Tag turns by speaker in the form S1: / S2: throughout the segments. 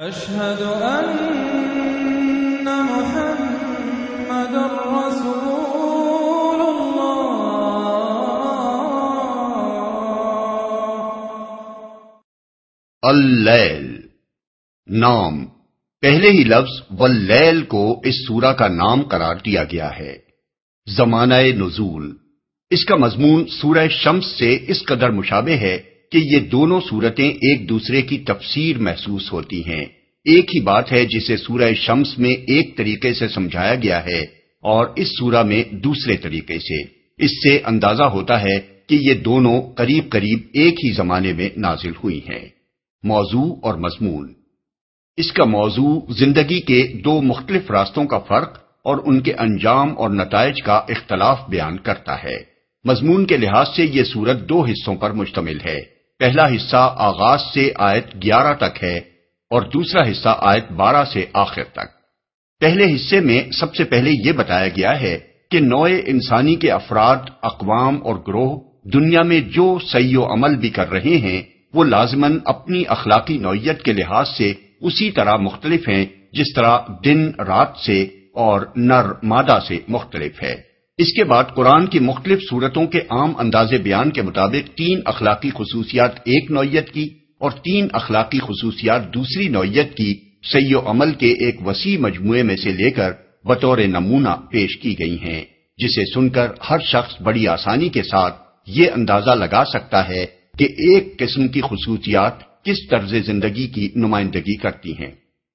S1: أشهد أن محمد رسول الله.
S2: اللیل. نام. پہلے ہی لفظ واللیل کو اس سورہ کا نام قرار دیا گیا ہے. زمانہ نزول. اس کا مضمون سورہ شمس سے اس قدر مشابہ ہے کہ یہ دونوں صورتیں ایک دوسرے کی تفسیر محسوس ہوتی ہیں۔ ایک ہی بات ہے جسے سورہ شمس میں ایک طریقے سے سمجھایا گیا ہے اور اس سورہ میں دوسرے طریقے سے۔ اس سے اندازہ ہوتا ہے کہ یہ دونوں قریب قریب ایک ہی زمانے میں نازل ہوئی ہیں۔ موضوع اور مضمون۔ اس کا موضوع زندگی کے دو مختلف راستوں کا فرق اور ان کے انجام اور نتائج کا اختلاف بیان کرتا ہے۔ مضمون کے لحاظ سے یہ صورت دو حصوں پر مشتمل ہے۔ پہلا حصہ آغاز سے آیت گیارہ تک ہے اور دوسرا حصہ آیت بارہ سے آخر تک۔ پہلے حصے میں سب سے پہلے یہ بتایا گیا ہے کہ نوع انسانی کے افراد، اقوام اور گروہ دنیا میں جو سی و عمل بھی کر رہے ہیں، وہ لازمن اپنی اخلاقی نوعیت کے لحاظ سے اسی طرح مختلف ہیں، جس طرح دن رات سے اور نر مادہ سے مختلف ہے۔ اس کے بعد قرآن کی مختلف صورتوں کے عام انداز بیان کے مطابق تین اخلاقی خصوصیات ایک نوعیت کی اور تین اخلاقی خصوصیات دوسری نوعیت کی سی و عمل کے ایک وسیع مجموعے میں سے لے کر بطور نمونہ پیش کی گئی ہیں، جسے سن کر ہر شخص بڑی آسانی کے ساتھ یہ اندازہ لگا سکتا ہے کہ ایک قسم کی خصوصیات کس طرز زندگی کی نمائندگی کرتی ہیں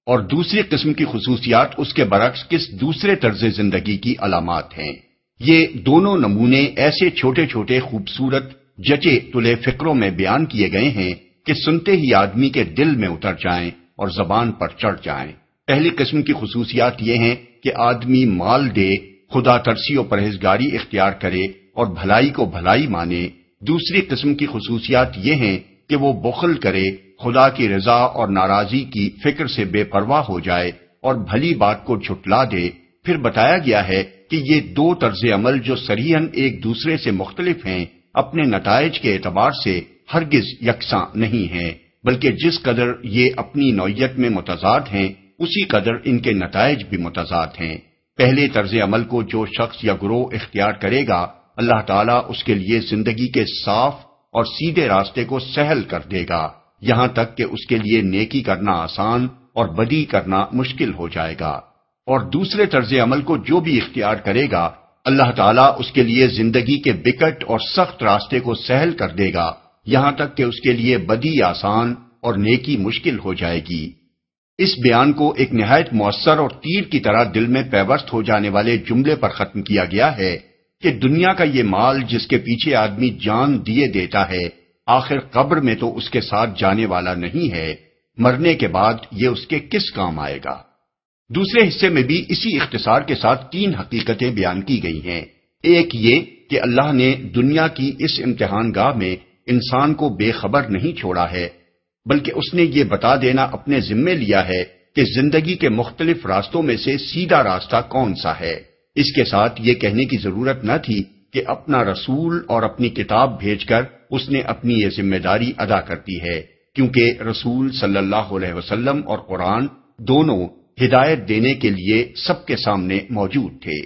S2: اور دوسری قسم کی خصوصیات اس کے برعکس کس دوسرے طرز زندگی کی علامات ہیں۔ یہ دونوں نمونے ایسے چھوٹے چھوٹے خوبصورت جچے تلے فکروں میں بیان کیے گئے ہیں کہ سنتے ہی آدمی کے دل میں اتر جائیں اور زبان پر چڑھ جائیں۔ پہلی قسم کی خصوصیات یہ ہیں کہ آدمی مال دے، خدا ترسی و پرہیزگاری اختیار کرے اور بھلائی کو بھلائی مانے۔ دوسری قسم کی خصوصیات یہ ہیں کہ وہ بخل کرے، خدا کی رضا اور ناراضی کی فکر سے بے پرواہ ہو جائے اور بھلی بات کو جھٹلا دے۔ پھر بتایا گیا ہے کہ یہ دو طرز عمل جو سریحن ایک دوسرے سے مختلف ہیں، اپنے نتائج کے اعتبار سے ہرگز یکساں نہیں ہیں، بلکہ جس قدر یہ اپنی نوعیت میں متضاد ہیں، اسی قدر ان کے نتائج بھی متضاد ہیں۔ پہلے طرز عمل کو جو شخص یا گروہ اختیار کرے گا، اللہ تعالیٰ اس کے لیے زندگی کے صاف اور سیدھے راستے کو سہل کر دے گا۔ یہاں تک کہ اس کے لیے نیکی کرنا آسان اور بدی کرنا مشکل ہو جائے گا۔ اور دوسرے طرز عمل کو جو بھی اختیار کرے گا، اللہ تعالیٰ اس کے لیے زندگی کے بکٹ اور سخت راستے کو سہل کر دے گا۔ یہاں تک کہ اس کے لیے بدی آسان اور نیکی مشکل ہو جائے گی۔ اس بیان کو ایک نہایت مؤثر اور تیر کی طرح دل میں پیوست ہو جانے والے جملے پر ختم کیا گیا ہے کہ دنیا کا یہ مال جس کے پیچھے آدمی جان دیے دیتا ہے، آخر قبر میں تو اس کے ساتھ جانے والا نہیں ہے۔ مرنے کے بعد یہ اس کے کس کام آئے گا؟ دوسرے حصے میں بھی اسی اختصار کے ساتھ تین حقیقتیں بیان کی گئی ہیں۔ ایک یہ کہ اللہ نے دنیا کی اس امتحان گاہ میں انسان کو بے خبر نہیں چھوڑا ہے، بلکہ اس نے یہ بتا دینا اپنے ذمے لیا ہے کہ زندگی کے مختلف راستوں میں سے سیدھا راستہ کون سا ہے۔ اس کے ساتھ یہ کہنے کی ضرورت نہ تھی کہ اپنا رسول اور اپنی کتاب بھیج کر اس نے اپنی یہ ذمہ داری ادا کرتی ہے، کیونکہ رسول صلی اللہ علیہ وسلم اور قرآن دونوں ہدایت دینے کے لیے سب کے سامنے موجود تھے۔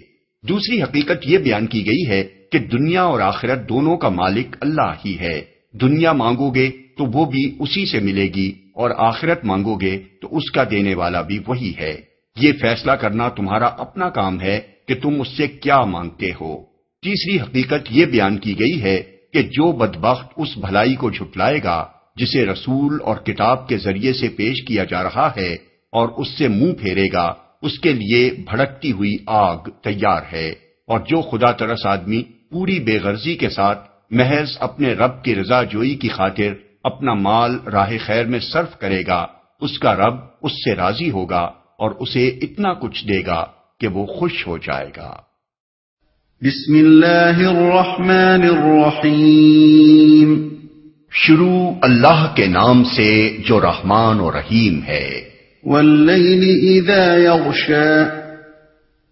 S2: دوسری حقیقت یہ بیان کی گئی ہے کہ دنیا اور آخرت دونوں کا مالک اللہ ہی ہے۔ دنیا مانگو گے تو وہ بھی اسی سے ملے گی اور آخرت مانگو گے تو اس کا دینے والا بھی وہی ہے۔ یہ فیصلہ کرنا تمہارا اپنا کام ہے کہ تم اس سے کیا مانگتے ہو۔ تیسری حقیقت یہ بیان کی گئی ہے کہ جو بدبخت اس بھلائی کو جھٹلائے گا جسے رسول اور کتاب کے ذریعے سے پیش کیا جا رہا ہے اور اس سے منہ پھیرے گا اس کے لیے بھڑکتی ہوئی آگ تیار ہے۔ اور جو خدا ترس آدمی پوری بے غرضی کے ساتھ محض اپنے رب کی رضا جوئی کی خاطر اپنا مال راہ خیر میں صرف کرے گا اس کا رب اس سے راضی ہوگا اور اسے اتنا کچھ دے گا کہ وہ خوش ہو جائے گا۔
S3: بسم اللہ الرحمن الرحیم۔
S2: شروع اللہ کے نام سے جو رحمان و رحیم ہے۔
S3: واللیل اذا یغشا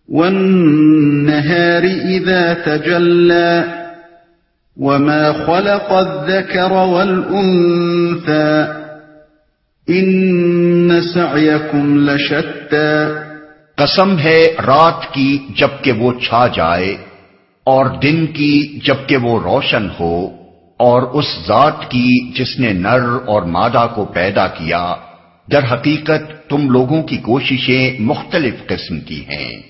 S3: والنهار اذا تجلى وما خلق الذكر والانثى إن سعيكم لشتى
S2: قسم ہے رات کی جبکہ وہ چھا جائے اور دن کی جبکہ وہ روشن ہو اور اس ذات کی جس نے نر اور مادہ کو پیدا کیا در حقیقت تم لوگوں کی کوششیں مختلف قسم کی ہیں۔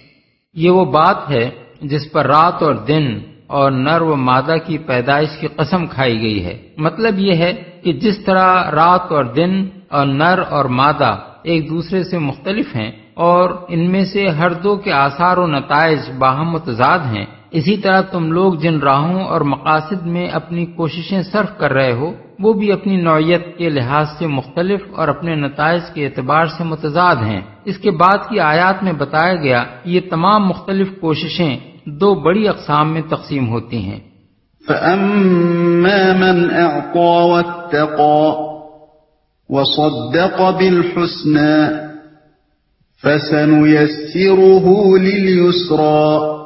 S4: یہ وہ بات ہے جس پر رات اور دن اور نر و مادہ کی پیدائش کی قسم کھائی گئی ہے۔ مطلب یہ ہے کہ جس طرح رات اور دن اور نر اور مادہ ایک دوسرے سے مختلف ہیں اور ان میں سے ہر دو کے آثار و نتائج باہم متضاد ہیں اسی طرح تم لوگ جن راہوں اور مقاصد میں اپنی کوششیں صرف کر رہے ہو، وہ بھی اپنی نوعیت کے لحاظ سے مختلف اور اپنے نتائج کے اعتبار سے متضاد ہیں۔ اس کے بعد کی آیات میں بتایا گیا، یہ تمام مختلف کوششیں دو بڑی اقسام میں تقسیم ہوتی ہیں۔
S3: فأما من أعطى واتقى وصدق بالحسنى فسنيسره لليسرى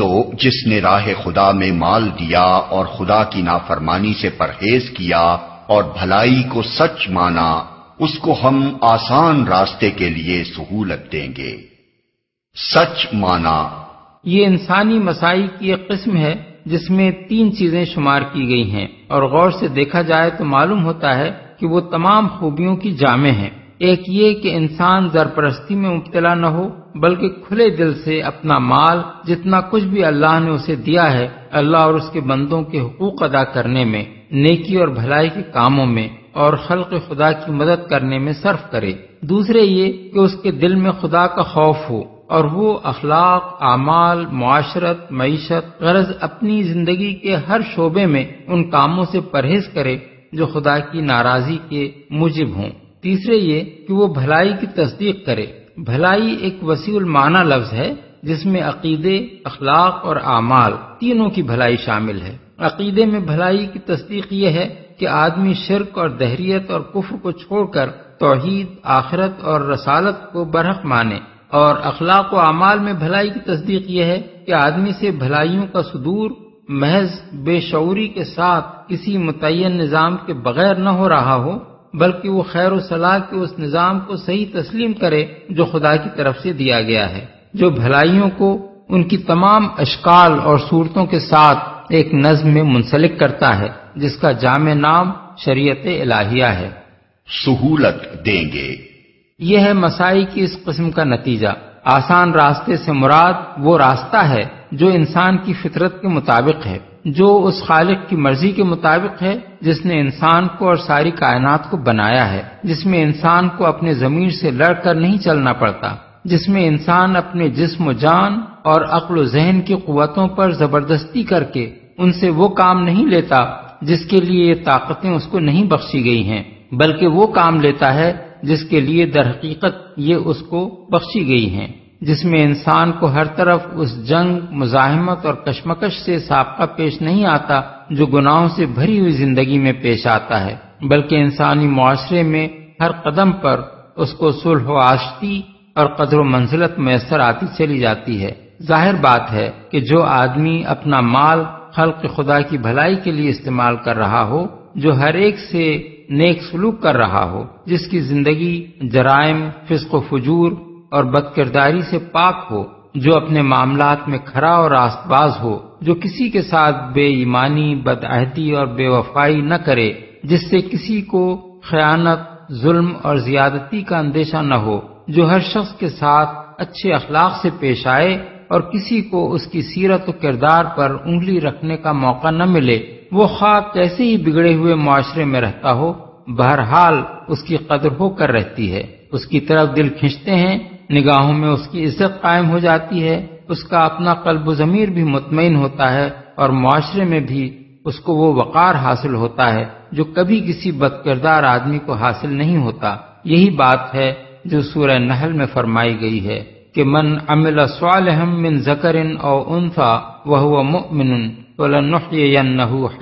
S2: تو جس نے راہ خدا میں مال دیا اور خدا کی نافرمانی سے پرہیز کیا اور بھلائی کو سچ مانا، اس کو ہم آسان راستے کے لیے سہولت دیں گے۔ سچ مانا۔
S4: یہ انسانی مسائی کی ایک قسم ہے جس میں تین چیزیں شمار کی گئی ہیں اور غور سے دیکھا جائے تو معلوم ہوتا ہے کہ وہ تمام خوبیوں کی جامع ہیں۔ ایک یہ کہ انسان زرپرستی میں مبتلا نہ ہو، بلکہ کھلے دل سے اپنا مال، جتنا کچھ بھی اللہ نے اسے دیا ہے، اللہ اور اس کے بندوں کے حقوق ادا کرنے میں، نیکی اور بھلائی کے کاموں میں، اور خلق خدا کی مدد کرنے میں صرف کرے۔ دوسرے یہ کہ اس کے دل میں خدا کا خوف ہو، اور وہ اخلاق، اعمال، معاشرت، معیشت، غرض اپنی زندگی کے ہر شعبے میں ان کاموں سے پرہیز کرے جو خدا کی ناراضی کے موجب ہوں۔ تیسرے یہ کہ وہ بھلائی کی تصدیق کرے۔ بھلائی ایک وسیع المعنی لفظ ہے جس میں عقیدے، اخلاق اور اعمال تینوں کی بھلائی شامل ہے۔ عقیدے میں بھلائی کی تصدیق یہ ہے کہ آدمی شرک اور دہریت اور کفر کو چھوڑ کر توحید، آخرت اور رسالت کو برحق مانے۔ اور اخلاق و اعمال میں بھلائی کی تصدیق یہ ہے کہ آدمی سے بھلائیوں کا صدور محض بے شعوری کے ساتھ کسی متعین نظام کے بغیر نہ ہو رہا ہو بلکہ وہ خیر و صلاح کے اس نظام کو صحیح تسلیم کرے جو خدا کی طرف سے دیا گیا ہے۔ جو بھلائیوں کو ان کی تمام اشکال اور صورتوں کے ساتھ ایک نظم میں منسلک کرتا ہے جس کا جامع نام شریعت الہیہ ہے۔
S2: سہولت دیں گے۔
S4: یہ ہے مسائی کی اس قسم کا نتیجہ۔ آسان راستے سے مراد وہ راستہ ہے جو انسان کی فطرت کے مطابق ہے۔ جو اس خالق کی مرضی کے مطابق ہے، جس نے انسان کو اور ساری کائنات کو بنایا ہے، جس میں انسان کو اپنے ضمیر سے لڑ کر نہیں چلنا پڑتا، جس میں انسان اپنے جسم و جان اور عقل و ذہن کی قوتوں پر زبردستی کر کے ان سے وہ کام نہیں لیتا جس کے لیے یہ طاقتیں اس کو نہیں بخشی گئی ہیں، بلکہ وہ کام لیتا ہے جس کے لیے در حقیقت یہ اس کو بخشی گئی ہیں۔ جس میں انسان کو ہر طرف اس جنگ، مزاحمت اور کشمکش سے سابقہ پیش نہیں آتا جو گناہوں سے بھری ہوئی زندگی میں پیش آتا ہے، بلکہ انسانی معاشرے میں ہر قدم پر اس کو صلح و آشتی اور قدر و منزلت میسر آتی چلی جاتی ہے۔ ظاہر بات ہے کہ جو آدمی اپنا مال خلق خدا کی بھلائی کے لیے استعمال کر رہا ہو، جو ہر ایک سے نیک سلوک کر رہا ہو، جس کی زندگی جرائم، فسق و فجور اور بد کرداری سے پاک ہو، جو اپنے معاملات میں کھڑا اور راست باز ہو، جو کسی کے ساتھ بے ایمانی، بدعہدی اور بے وفائی نہ کرے، جس سے کسی کو خیانت، ظلم اور زیادتی کا اندیشہ نہ ہو، جو ہر شخص کے ساتھ اچھے اخلاق سے پیش آئے اور کسی کو اس کی سیرت و کردار پر انگلی رکھنے کا موقع نہ ملے۔ وہ خواب کیسے ہی بگڑے ہوئے معاشرے میں رہتا ہو، بہرحال اس کی قدر ہو کر رہتی ہے۔ اس کی طرف دل کھینچتے ہیں نگاہوں میں اس کی عزت قائم ہو جاتی ہے، اس کا اپنا قلب و ضمیر بھی مطمئن ہوتا ہے اور معاشرے میں بھی اس کو وہ وقار حاصل ہوتا ہے جو کبھی کسی بد کردار آدمی کو حاصل نہیں ہوتا۔ یہی بات ہے جو سورہ نحل میں فرمائی گئی ہے کہ من عمل صالحم من ذکر او انفا وہ مؤمن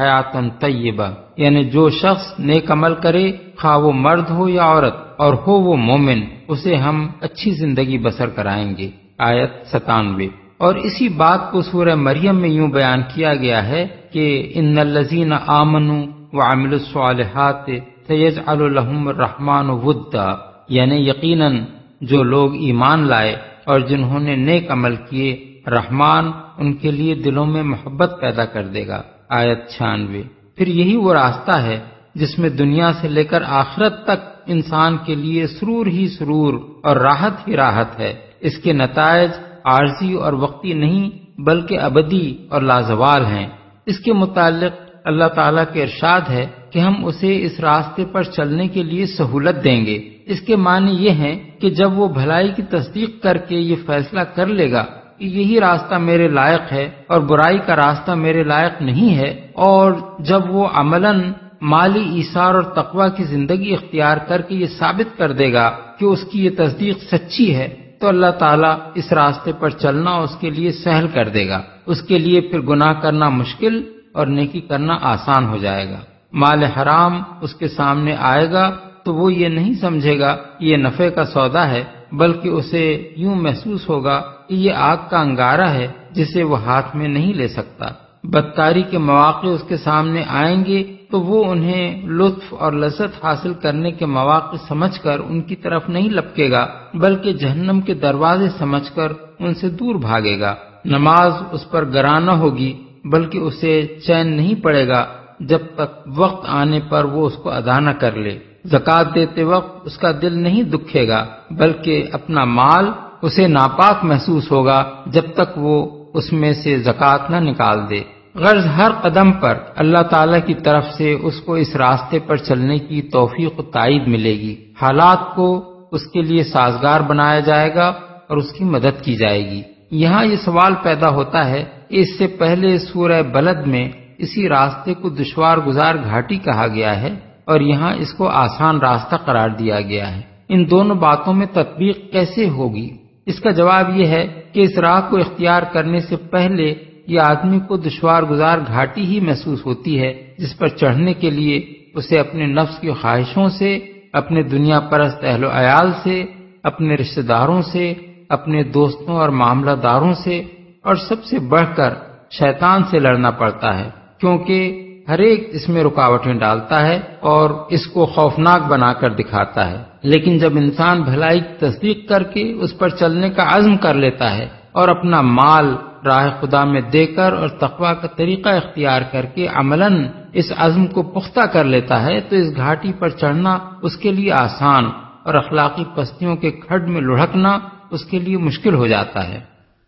S4: حیات طیبہ۔ یعنی جو شخص نیک عمل کرے، خواہ وہ مرد ہو یا عورت اور ہو وہ مومن، اسے ہم اچھی زندگی بسر کرائیں گے۔ آیت ستانوے۔ اور اسی بات کو سورہ مریم میں یوں بیان کیا گیا ہے کہ ان الزین آمن و عامل الصالحات سید الحم الرحمٰن ودا یعنی یقیناً جو لوگ ایمان لائے اور جنہوں نے نیک عمل کیے، رحمان ان کے لیے دلوں میں محبت پیدا کر دے گا۔ آیت چھیانوے۔ پھر یہی وہ راستہ ہے جس میں دنیا سے لے کر آخرت تک انسان کے لیے سرور ہی سرور اور راحت ہی راحت ہے۔ اس کے نتائج عارضی اور وقتی نہیں، بلکہ ابدی اور لازوال ہیں۔ اس کے متعلق اللہ تعالیٰ کے ارشاد ہے کہ ہم اسے اس راستے پر چلنے کے لیے سہولت دیں گے۔ اس کے معنی یہ ہیں کہ جب وہ بھلائی کی تصدیق کر کے یہ فیصلہ کر لے گا کہ یہی راستہ میرے لائق ہے اور برائی کا راستہ میرے لائق نہیں ہے، اور جب وہ عملاً مالی ایثار اور تقوی کی زندگی اختیار کر کے یہ ثابت کر دے گا کہ اس کی یہ تصدیق سچی ہے، تو اللہ تعالیٰ اس راستے پر چلنا اس کے لیے سہل کر دے گا۔ اس کے لیے پھر گناہ کرنا مشکل اور نیکی کرنا آسان ہو جائے گا۔ مال حرام اس کے سامنے آئے گا تو وہ یہ نہیں سمجھے گا کہ یہ نفع کا سودا ہے، بلکہ اسے یوں محسوس ہوگا کہ یہ آگ کا انگارہ ہے جسے وہ ہاتھ میں نہیں لے سکتا۔ بدکاری کے مواقع اس کے سامنے آئیں گے تو وہ انہیں لطف اور لذت حاصل کرنے کے مواقع سمجھ کر ان کی طرف نہیں لپکے گا، بلکہ جہنم کے دروازے سمجھ کر ان سے دور بھاگے گا۔ نماز اس پر گرانہ ہوگی، بلکہ اسے چین نہیں پڑے گا۔ جب تک وقت آنے پر وہ اس کو ادا نہ کر لے۔ زکات دیتے وقت اس کا دل نہیں دکھے گا، بلکہ اپنا مال اسے ناپاک محسوس ہوگا جب تک وہ اس میں سے زکوٰۃ نہ نکال دے۔ غرض ہر قدم پر اللہ تعالی کی طرف سے اس کو اس راستے پر چلنے کی توفیق و تائید ملے گی۔ حالات کو اس کے لیے سازگار بنایا جائے گا اور اس کی مدد کی جائے گی۔ یہاں یہ سوال پیدا ہوتا ہے کہ اس سے پہلے سورہ بلد میں اسی راستے کو دشوار گزار گھاٹی کہا گیا ہے اور یہاں اس کو آسان راستہ قرار دیا گیا ہے۔ ان دونوں باتوں میں تطبیق کیسے ہوگی؟ اس کا جواب یہ ہے کہ اس راہ کو اختیار کرنے سے پہلے یہ آدمی کو دشوار گزار گھاٹی ہی محسوس ہوتی ہے، جس پر چڑھنے کے لیے اسے اپنے نفس کی خواہشوں سے، اپنے دنیا پرست اہل و عیال سے، اپنے رشتہ داروں سے، اپنے دوستوں اور معاملہ داروں سے، اور سب سے بڑھ کر شیطان سے لڑنا پڑتا ہے، کیونکہ ہر ایک اس میں رکاوٹیں ڈالتا ہے اور اس کو خوفناک بنا کر دکھاتا ہے۔ لیکن جب انسان بھلائی کی تصدیق کر کے اس پر چلنے کا عزم کر لیتا ہے اور اپنا مال راہ خدا میں دے کر اور تقوا کا طریقہ اختیار کر کے عملاً اس عزم کو پختہ کر لیتا ہے، تو اس گھاٹی پر چڑھنا اس کے لیے آسان اور اخلاقی پستیوں کے کھڈ میں لڑھکنا اس کے لیے مشکل ہو جاتا ہے۔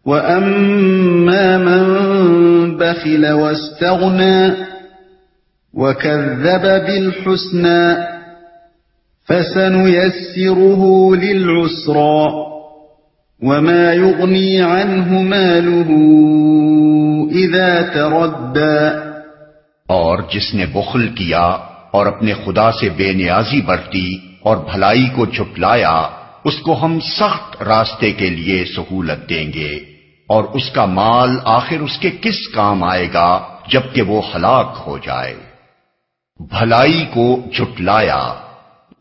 S3: وَأَمَّا مَن بَخِلَ وَاسْتَغْنَى وَكَذَّبَ بِالْحُسْنَى فَسَنُيَسِّرُهُ لِلْعُسْرَى وَمَا يُغْنِي عَنْهُ مَالُهُ إِذَا تَرَدَّى
S2: اور جس نے بخل کیا اور اپنے خدا سے بے نیازی برتی اور بھلائی کو چھپلایا اس کو ہم سخت راستے کے لیے سہولت دیں گے اور اس کا مال آخر اس کے کس کام آئے گا جبکہ وہ ہلاک ہو جائے؟ بھلائی کو جھٹلایا۔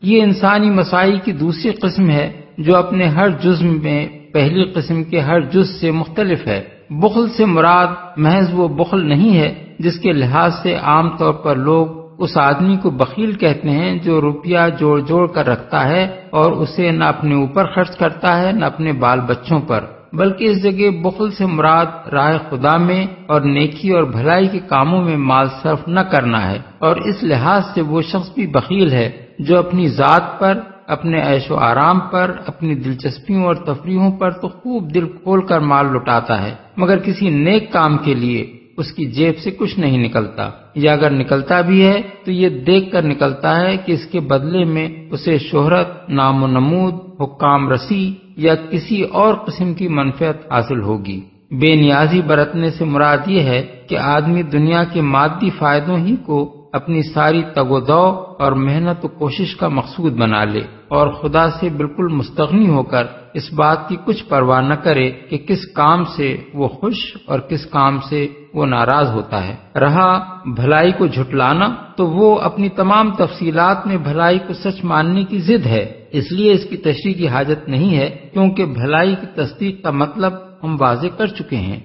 S4: یہ انسانی مسائی کی دوسری قسم ہے جو اپنے ہر جزم میں پہلی قسم کے ہر جز سے مختلف ہے۔ بخل سے مراد محض وہ بخل نہیں ہے جس کے لحاظ سے عام طور پر لوگ اس آدمی کو بخیل کہتے ہیں جو روپیہ جوڑ جوڑ کر رکھتا ہے اور اسے نہ اپنے اوپر خرچ کرتا ہے نہ اپنے بال بچوں پر۔ بلکہ اس جگہ بخل سے مراد رائے خدا میں اور نیکی اور بھلائی کے کاموں میں مال صرف نہ کرنا ہے اور اس لحاظ سے وہ شخص بھی بخیل ہے جو اپنی ذات پر اپنے عیش و آرام پر، اپنی دلچسپیوں اور تفریحوں پر تو خوب دل کھول کر مال لٹاتا ہے، مگر کسی نیک کام کے لیے اس کی جیب سے کچھ نہیں نکلتا۔ یا اگر نکلتا بھی ہے تو یہ دیکھ کر نکلتا ہے کہ اس کے بدلے میں اسے شہرت، نام و نمود، حکام رسی یا کسی اور قسم کی منفیت حاصل ہوگی۔ بے نیازی برتنے سے مراد یہ ہے کہ آدمی دنیا کے مادی فائدوں ہی کو اپنی ساری تگ و دو اور محنت و کوشش کا مقصود بنا لے اور خدا سے بالکل مستغنی ہو کر اس بات کی کچھ پرواہ نہ کرے کہ کس کام سے وہ خوش اور کس کام سے وہ ناراض ہوتا ہے۔ رہا بھلائی کو جھٹلانا تو وہ اپنی تمام تفصیلات میں بھلائی کو سچ ماننے کی ضد ہے۔ اس لیے اس کی تشریح کی حاجت نہیں ہے کیونکہ بھلائی کی تصدیق کا مطلب ہم واضح کر چکے ہیں۔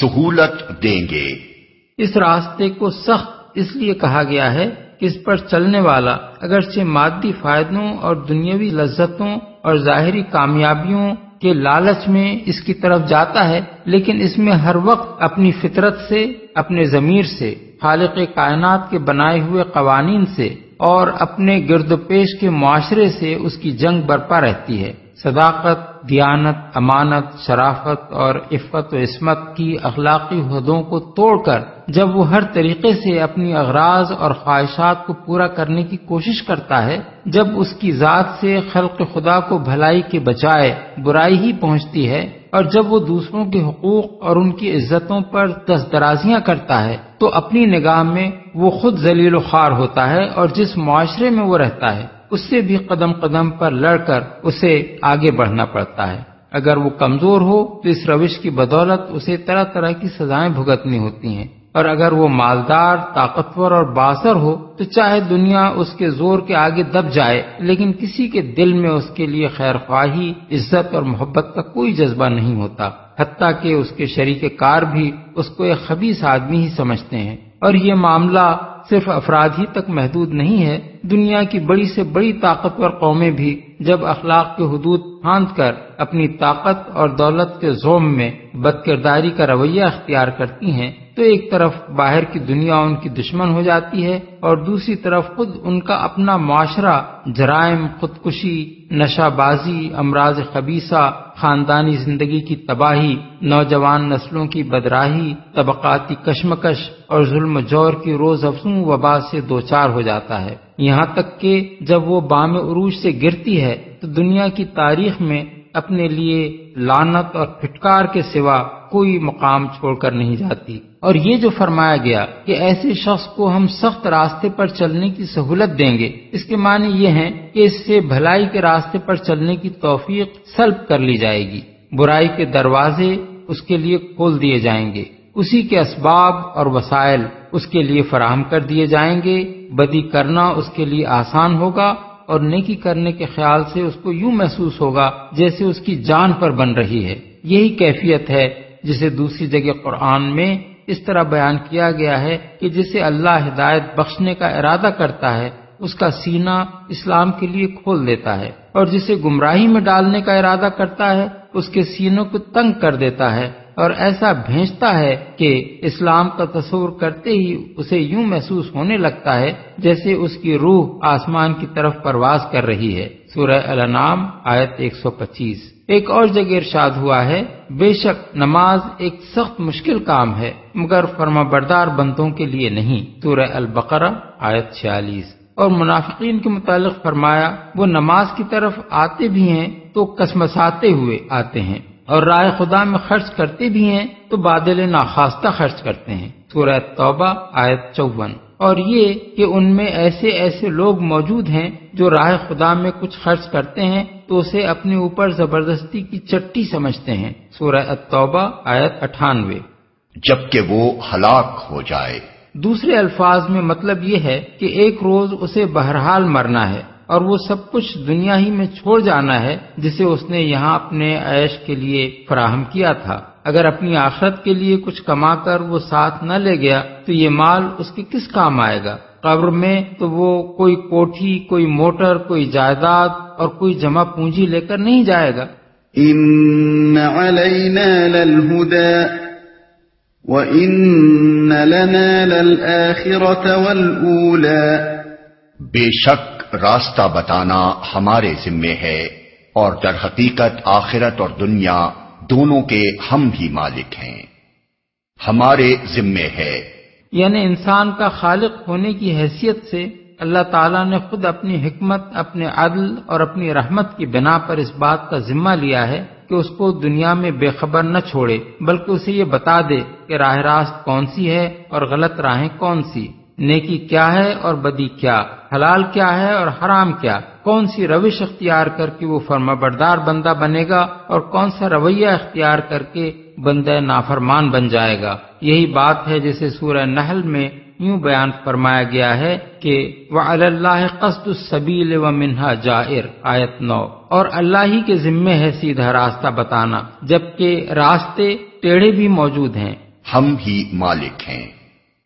S2: سہولت دیں گے۔
S4: اس راستے کو سخت اس لیے کہا گیا ہے کہ اس پر چلنے والا اگرچہ مادی فائدوں اور دنیاوی لذتوں اور ظاہری کامیابیوں کے لالچ میں اس کی طرف جاتا ہے، لیکن اس میں ہر وقت اپنی فطرت سے، اپنے ضمیر سے، خالق کائنات کے بنائے ہوئے قوانین سے اور اپنے گرد و پیش کے معاشرے سے اس کی جنگ برپا رہتی ہے۔ صداقت، دیانت، امانت، شرافت اور عفت و عصمت کی اخلاقی حدوں کو توڑ کر جب وہ ہر طریقے سے اپنی اغراض اور خواہشات کو پورا کرنے کی کوشش کرتا ہے، جب اس کی ذات سے خلق خدا کو بھلائی کے بجائے برائی ہی پہنچتی ہے اور جب وہ دوسروں کے حقوق اور ان کی عزتوں پر دست درازیاں کرتا ہے، تو اپنی نگاہ میں وہ خود ذلیل و خوار ہوتا ہے اور جس معاشرے میں وہ رہتا ہے۔ اس سے بھی قدم قدم پر لڑ کر اسے آگے بڑھنا پڑتا ہے۔ اگر وہ کمزور ہو تو اس روش کی بدولت اسے طرح طرح کی سزائیں بھگتنی ہوتی ہیں۔ اور اگر وہ مالدار، طاقتور اور باثر ہو تو چاہے دنیا اس کے زور کے آگے دب جائے، لیکن کسی کے دل میں اس کے لیے خیر خواہی عزت اور محبت کا کوئی جذبہ نہیں ہوتا۔ حتیٰ کہ اس کے شریک کار بھی اس کو ایک خبیص آدمی ہی سمجھتے ہیں۔ اور یہ معاملہ صرف افراد ہی تک محدود نہیں ہے، دنیا کی بڑی سے بڑی طاقتور قومیں بھی جب اخلاق کے حدود پھاند کر اپنی طاقت اور دولت کے زوم میں بد کرداری کا رویہ اختیار کرتی ہیں تو ایک طرف باہر کی دنیا ان کی دشمن ہو جاتی ہے اور دوسری طرف خود ان کا اپنا معاشرہ، جرائم، خودکشی نشہ بازی امراض خبیصہ خاندانی زندگی کی تباہی، نوجوان نسلوں کی بدراہی، طبقاتی کشمکش اور ظلم جور کی روز افزوں وبا سے دوچار ہو جاتا ہے۔ یہاں تک کہ جب وہ بام عروج سے گرتی ہے تو دنیا کی تاریخ میں اپنے لیے لانت اور پھٹکار کے سوا کوئی مقام چھوڑ کر نہیں جاتی۔ اور یہ جو فرمایا گیا کہ ایسے شخص کو ہم سخت راستے پر چلنے کی سہولت دیں گے، اس کے معنی یہ ہیں کہ اس سے بھلائی کے راستے پر چلنے کی توفیق سلب کر لی جائے گی۔ برائی کے دروازے اس کے لیے کھول دیے جائیں گے۔ اسی کے اسباب اور وسائل اس کے لیے فراہم کر دیے جائیں گے۔ بدی کرنا اس کے لیے آسان ہوگا اور نیکی کرنے کے خیال سے اس کو یوں محسوس ہوگا جیسے اس کی جان پر بن رہی ہے۔ یہی کیفیت ہے جسے دوسری جگہ قرآن میں اس طرح بیان کیا گیا ہے کہ جسے اللہ ہدایت بخشنے کا ارادہ کرتا ہے، اس کا سینہ اسلام کے لیے کھول دیتا ہے اور جسے گمراہی میں ڈالنے کا ارادہ کرتا ہے، اس کے سینوں کو تنگ کر دیتا ہے اور ایسا بھیجتا ہے کہ اسلام کا تصور کرتے ہی اسے یوں محسوس ہونے لگتا ہے جیسے اس کی روح آسمان کی طرف پرواز کر رہی ہے۔ سورہ الانام آیت 125 ایک اور جگہ ارشاد ہوا ہے، بے شک نماز ایک سخت مشکل کام ہے، مگر فرما بردار بندوں کے لیے نہیں۔ سورہ البقرہ، آیت چھیالیس۔ اور منافقین کے متعلق فرمایا، وہ نماز کی طرف آتے بھی ہیں تو کسمساتے ہوئے آتے ہیں، اور رائے خدا میں خرچ کرتے بھی ہیں تو بادل ناخواستہ خرچ کرتے ہیں۔ سورہ توبہ، آیت چون۔ اور یہ کہ ان میں ایسے ایسے لوگ موجود ہیں جو راہ خدا میں کچھ خرچ کرتے ہیں تو اسے اپنے اوپر زبردستی کی چٹی سمجھتے ہیں۔ سورہ التوبہ آیت اٹھانوے۔
S2: جبکہ وہ ہلاک ہو جائے۔
S4: دوسرے الفاظ میں مطلب یہ ہے کہ ایک روز اسے بہرحال مرنا ہے اور وہ سب کچھ دنیا ہی میں چھوڑ جانا ہے جسے اس نے یہاں اپنے عیش کے لیے فراہم کیا تھا۔ اگر اپنی آخرت کے لیے کچھ کما کر وہ ساتھ نہ لے گیا تو یہ مال اس کے کس کام آئے گا؟ قبر میں تو وہ کوئی کوٹھی کوئی موٹر کوئی جائیداد اور کوئی جمع پونجی لے کر نہیں جائے گا۔
S3: ان علینا وَإِنَّ لَنَا لَلْآخِرَةَ وَالْأُولَى۔
S2: بے شک راستہ بتانا ہمارے ذمے ہے اور در حقیقت آخرت اور دنیا دونوں کے ہم ہی مالک ہیں۔ ہمارے ذمے ہے
S4: یعنی انسان کا خالق ہونے کی حیثیت سے اللہ تعالیٰ نے خود اپنی حکمت، اپنے عدل اور اپنی رحمت کی بنا پر اس بات کا ذمہ لیا ہے کہ اس کو دنیا میں بے خبر نہ چھوڑے، بلکہ اسے یہ بتا دے کہ راہ راست کون سی ہے اور غلط راہیں کون سی۔ نیکی کیا ہے اور بدی کیا؟ حلال کیا ہے اور حرام کیا؟ کون سی روش اختیار کر کے وہ فرما بردار بندہ بنے گا اور کون سا رویہ اختیار کر کے بندہ نافرمان بن جائے گا۔ یہی بات ہے جسے سورہ نحل میں یوں بیان فرمایا گیا ہے کہ وہ اللہ قصد السبیل و منہا جائر۔ آیت نو۔ اور اللہ ہی کے ذمے ہے سیدھا راستہ بتانا جبکہ راستے ٹیڑھے بھی موجود ہیں۔
S2: ہم ہی مالک ہیں۔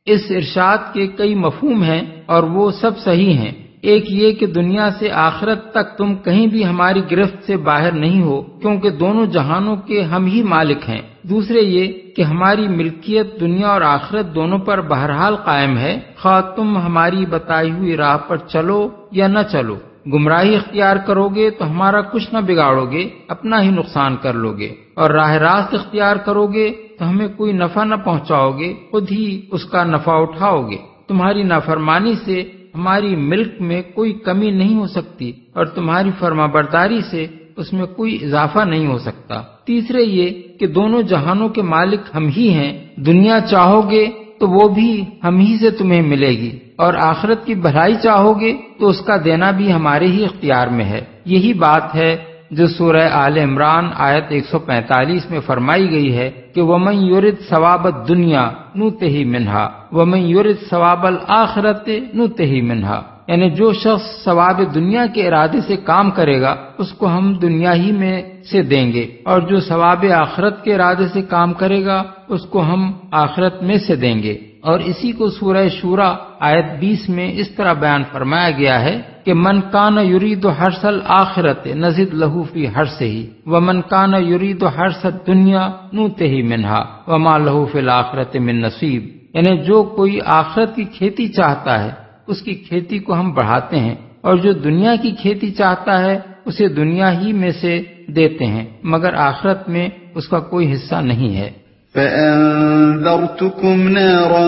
S4: اس ارشاد کے کئی مفہوم ہیں اور وہ سب صحیح ہیں۔ ایک یہ کہ دنیا سے آخرت تک تم کہیں بھی ہماری گرفت سے باہر نہیں ہو، کیونکہ دونوں جہانوں کے ہم ہی مالک ہیں۔ دوسرے یہ کہ ہماری ملکیت دنیا اور آخرت دونوں پر بہرحال قائم ہے۔ خواہ تم ہماری بتائی ہوئی راہ پر چلو یا نہ چلو، گمراہی اختیار کرو گے تو ہمارا کچھ نہ بگاڑو گے اپنا ہی نقصان کر لو گے اور راہ راست اختیار کرو گے تو ہمیں کوئی نفع نہ پہنچاؤ گے خود ہی اس کا نفع اٹھاؤ گے تمہاری نافرمانی سے ہماری ملک میں کوئی کمی نہیں ہو سکتی اور تمہاری فرما برداری سے اس میں کوئی اضافہ نہیں ہو سکتا۔ تیسرے یہ کہ دونوں جہانوں کے مالک ہم ہی ہیں۔ دنیا چاہو گے تو وہ بھی ہم ہی سے تمہیں ملے گی۔ اور آخرت کی بھلائی چاہو گے تو اس کا دینا بھی ہمارے ہی اختیار میں ہے۔ یہی بات ہے جو سورہ آل عمران آیت 145 میں فرمائی گئی ہے کہ ومن یورد ثوابت دنیا نو تہی منہا، ومن یورد ثواب الآخرت نو تہی منہا۔ یعنی جو شخص ثواب دنیا کے ارادے سے کام کرے گا، اس کو ہم دنیا ہی میں سے دیں گے۔ اور جو ثواب آخرت کے ارادے سے کام کرے گا، اس کو ہم آخرت میں سے دیں گے۔ اور اسی کو سورہ شورا آیت بیس میں اس طرح بیان فرمایا گیا ہے کہ من کان یرید و ہرسل آخرت نزد لہوفی ہر سے ہی و من کان یرید و ہرسل دنیا نو ہی منہا و ماں لہوف الآخرت من نصیب۔ یعنی جو کوئی آخرت کی کھیتی چاہتا ہے، اس کی کھیتی کو ہم بڑھاتے ہیں، اور جو دنیا کی کھیتی چاہتا ہے، اسے دنیا ہی میں سے دیتے ہیں، مگر آخرت میں اس کا کوئی حصہ نہیں ہے۔
S3: فأنذرتكم نارا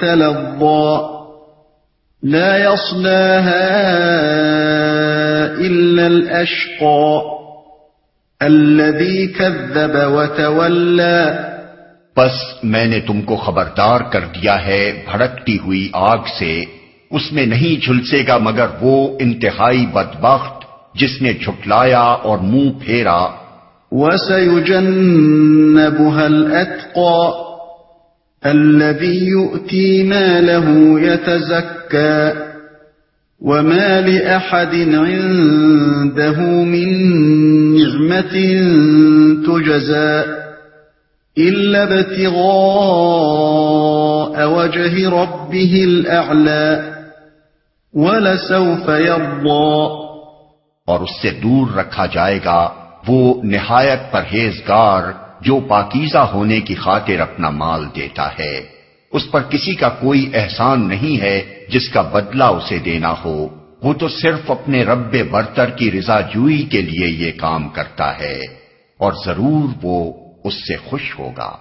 S3: تلظى۔ لا يصلاها إلا الأشقى الذي كذب وتولى.
S2: بس میں نے تم کو خبردار کر دیا ہے بھڑکتی ہوئی آگ سے۔ اس میں نہیں جھلسے گا مگر وہ انتہائی بدبخت جس نے جھٹلایا اور منہ پھیرا۔
S3: وَسَيُجَنَّبُهَا الْأَتْقَى الَّذِي يُؤْتِي مَالَهُ يَتَزَكَّى وَمَا لِأَحَدٍ عِندَهُ مِن نِعْمَةٍ تُجَزَى إِلَّا ابْتِغَاءَ وَجْهِ رَبِّهِ الْأَعْلَى وَلَسَوْفَ يَرْضَى.
S2: اور اس سے دور رکھا جائے گا وہ نہایت پرہیزگار جو پاکیزہ ہونے کی خاطر اپنا مال دیتا ہے۔ اس پر کسی کا کوئی احسان نہیں ہے جس کا بدلہ اسے دینا ہو۔ وہ تو صرف اپنے رب برتر کی رضا جوئی کے لیے یہ کام کرتا ہے اور ضرور وہ اس سے خوش ہوگا۔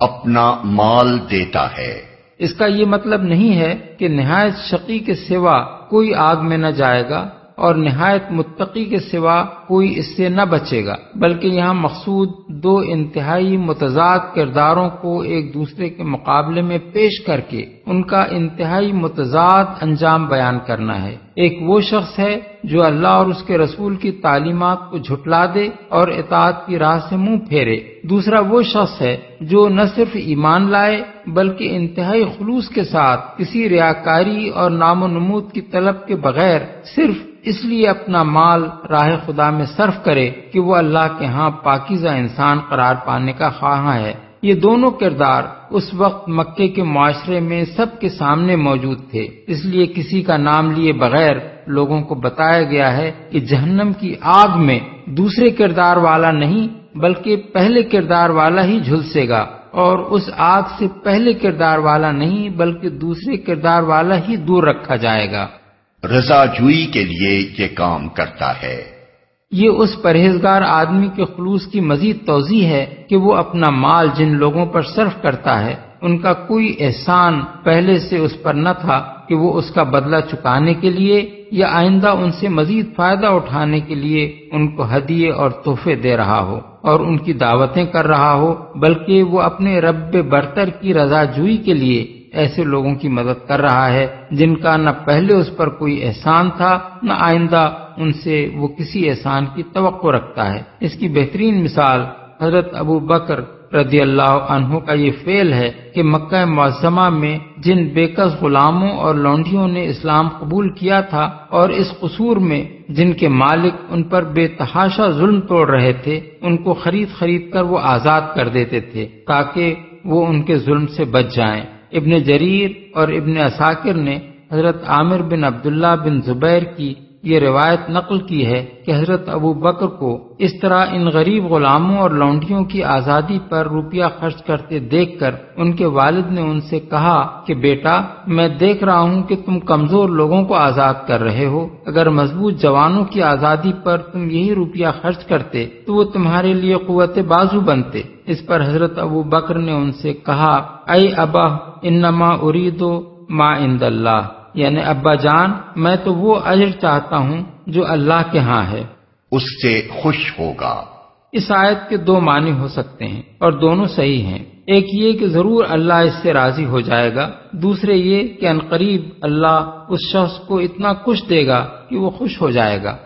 S2: اپنا مال دیتا ہے۔
S4: اس کا یہ مطلب نہیں ہے کہ نہایت شقی کے سوا کوئی آگ میں نہ جائے گا اور نہایت متقی کے سوا کوئی اس سے نہ بچے گا۔ بلکہ یہاں مقصود دو انتہائی متضاد کرداروں کو ایک دوسرے کے مقابلے میں پیش کر کے ان کا انتہائی متضاد انجام بیان کرنا ہے۔ ایک وہ شخص ہے جو اللہ اور اس کے رسول کی تعلیمات کو جھٹلا دے اور اطاعت کی راہ سے منہ پھیرے۔ دوسرا وہ شخص ہے جو نہ صرف ایمان لائے بلکہ انتہائی خلوص کے ساتھ کسی ریاکاری اور نام و نمود کی طلب کے بغیر صرف اس لیے اپنا مال راہ خدا میں صرف کرے کہ وہ اللہ کے ہاں پاکیزہ انسان قرار پانے کا خواہاں ہے۔ یہ دونوں کردار اس وقت مکے کے معاشرے میں سب کے سامنے موجود تھے۔ اس لیے کسی کا نام لیے بغیر لوگوں کو بتایا گیا ہے کہ جہنم کی آگ میں دوسرے کردار والا نہیں بلکہ پہلے کردار والا ہی جھلسے گا۔ اور اس آگ سے پہلے کردار والا نہیں بلکہ دوسرے کردار والا ہی دور رکھا جائے گا۔
S2: رضا جوئی کے لیے یہ کام کرتا ہے۔
S4: یہ اس پرہیزگار آدمی کے خلوص کی مزید توضیع ہے کہ وہ اپنا مال جن لوگوں پر صرف کرتا ہے، ان کا کوئی احسان پہلے سے اس پر نہ تھا کہ وہ اس کا بدلہ چکانے کے لیے یا آئندہ ان سے مزید فائدہ اٹھانے کے لیے ان کو ہدیے اور تحفے دے رہا ہو اور ان کی دعوتیں کر رہا ہو، بلکہ وہ اپنے رب برتر کی رضا جوئی کے لیے ایسے لوگوں کی مدد کر رہا ہے جن کا نہ پہلے اس پر کوئی احسان تھا، نہ آئندہ ان سے وہ کسی احسان کی توقع رکھتا ہے۔ اس کی بہترین مثال حضرت ابو بکر رضی اللہ عنہ کا یہ فعل ہے کہ مکہ معظمہ میں جن بےکس غلاموں اور لونڈیوں نے اسلام قبول کیا تھا اور اس قصور میں جن کے مالک ان پر بے تحاشا ظلم توڑ رہے تھے، ان کو خرید خرید کر وہ آزاد کر دیتے تھے تاکہ وہ ان کے ظلم سے بچ جائیں۔ ابن جریر اور ابن اساکر نے حضرت عامر بن عبداللہ بن زبیر کی یہ روایت نقل کی ہے کہ حضرت ابو بکر کو اس طرح ان غریب غلاموں اور لونڈیوں کی آزادی پر روپیہ خرچ کرتے دیکھ کر ان کے والد نے ان سے کہا کہ بیٹا، میں دیکھ رہا ہوں کہ تم کمزور لوگوں کو آزاد کر رہے ہو۔ اگر مضبوط جوانوں کی آزادی پر تم یہی روپیہ خرچ کرتے، تو وہ تمہارے لیے قوت بازو بنتے۔ اس پر حضرت ابو بکر نے ان سے کہا، اے ابا، انما اریدو ما عند اللہ۔ یعنی ابا جان میں تو وہ اجر چاہتا ہوں جو اللہ کے ہاں ہے۔
S2: اس سے خوش ہوگا۔
S4: اس آیت کے دو معنی ہو سکتے ہیں اور دونوں صحیح ہیں۔ ایک یہ کہ ضرور اللہ اس سے راضی ہو جائے گا۔ دوسرے یہ کہ انقریب اللہ اس شخص کو اتنا کچھ دے گا کہ وہ خوش ہو جائے گا۔